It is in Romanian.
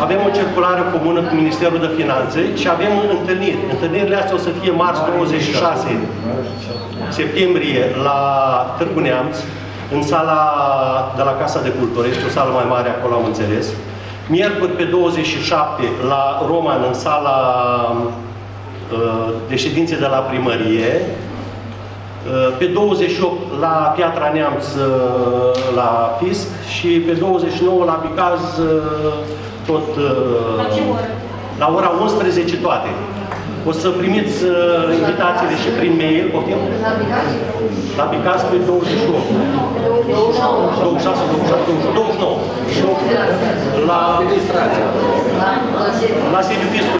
Avem o circulară comună cu Ministerul de Finanțe și avem întâlniri. Întâlnirile astea o să fie marți 26 septembrie la Târgu Neamț, în sala de la Casa de Cultură, este o sală mai mare acolo, am înțeles. Miercuri pe 27 la Roman, în sala uh, de ședințe de la primărie. Uh, Pe 28 la Piatra Neamț uh, la FISC și pe 29 la Bicaz uh, tot La ce oră? la ora 11 toate. O să primiți uh, invitațiile și prin mail, poftim? La Bicaz pe 28. 26, 27, 29. La, la sediu fiscului.